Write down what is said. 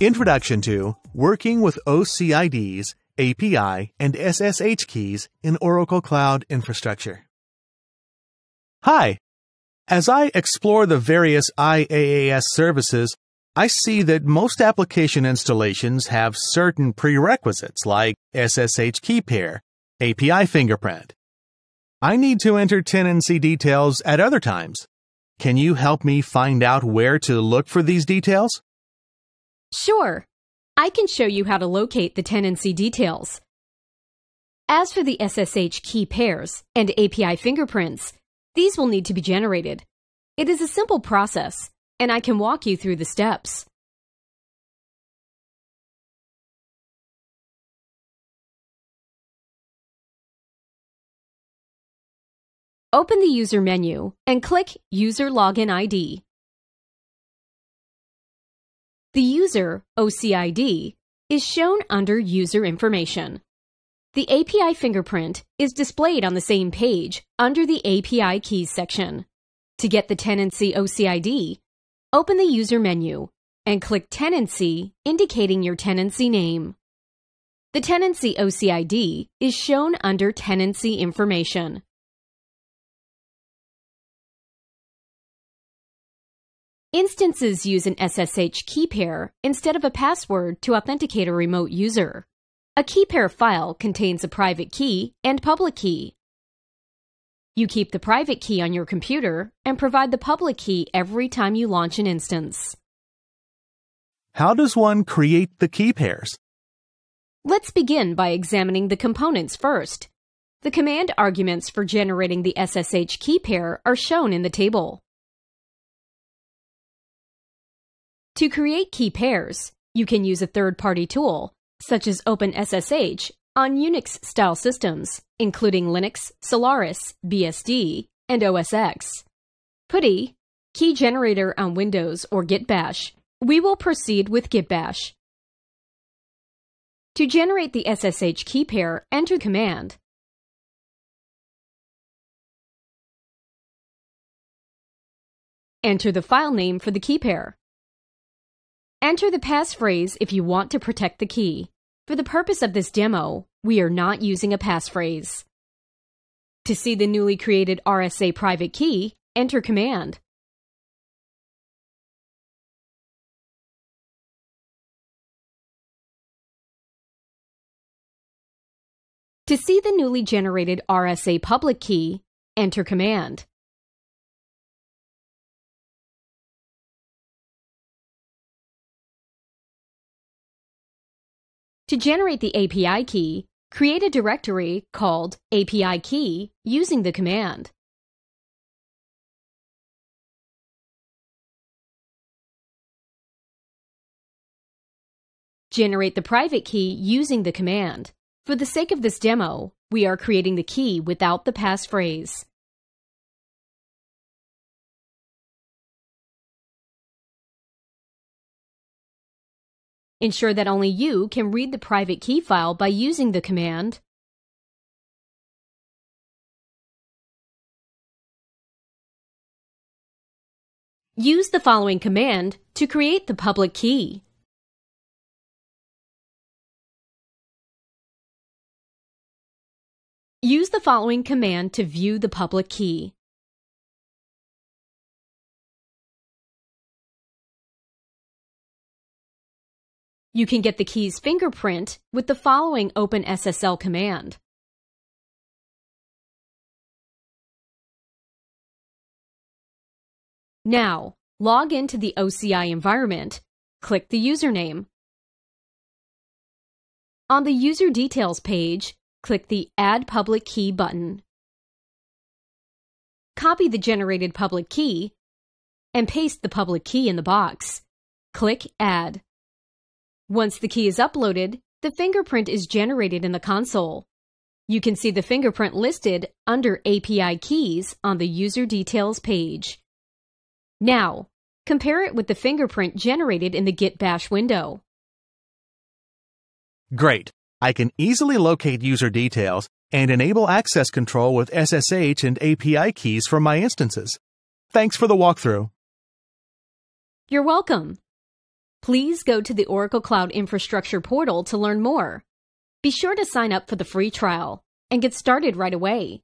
Introduction to Working with OCIDs, API, and SSH keys in Oracle Cloud Infrastructure. Hi! As I explore the various IaaS services, I see that most application installations have certain prerequisites like SSH key pair, API fingerprint. I need to enter tenancy details at other times. Can you help me find out where to look for these details? Sure. I can show you how to locate the tenancy details. As for the SSH key pairs and API fingerprints, these will need to be generated. It is a simple process, and I can walk you through the steps. Open the User menu and click User Login ID. The user, OCID, is shown under User Information. The API fingerprint is displayed on the same page under the API Keys section. To get the tenancy OCID, open the User menu and click Tenancy, indicating your tenancy name. The tenancy OCID is shown under Tenancy Information. Instances use an SSH key pair instead of a password to authenticate a remote user. A key pair file contains a private key and public key. You keep the private key on your computer and provide the public key every time you launch an instance. How does one create the key pairs? Let's begin by examining the components first. The command arguments for generating the SSH key pair are shown in the table. To create key pairs, you can use a third-party tool, such as OpenSSH, on Unix-style systems, including Linux, Solaris, BSD, and OS X. PuTTY, key generator on Windows or Git Bash. We will proceed with Git Bash. To generate the SSH key pair, enter command. Enter the file name for the key pair. Enter the passphrase if you want to protect the key. For the purpose of this demo, we are not using a passphrase. To see the newly created RSA private key, enter command. To see the newly generated RSA public key, enter command. To generate the API key, create a directory called API key using the command. Generate the private key using the command. For the sake of this demo, we are creating the key without the passphrase. Ensure that only you can read the private key file by using the command Use the following command to create the public key. Use the following command to view the public key. You can get the key's fingerprint with the following OpenSSL command. Now, log into the OCI environment, click the username. On the User Details page, click the Add Public Key button. Copy the generated public key and paste the public key in the box. Click Add. Once the key is uploaded, the fingerprint is generated in the console. You can see the fingerprint listed under API keys on the User Details page. Now, compare it with the fingerprint generated in the Git Bash window. Great! I can easily locate user details and enable access control with SSH and API keys for my instances. Thanks for the walkthrough. You're welcome. Please go to the Oracle Cloud Infrastructure portal to learn more. Be sure to sign up for the free trial and get started right away.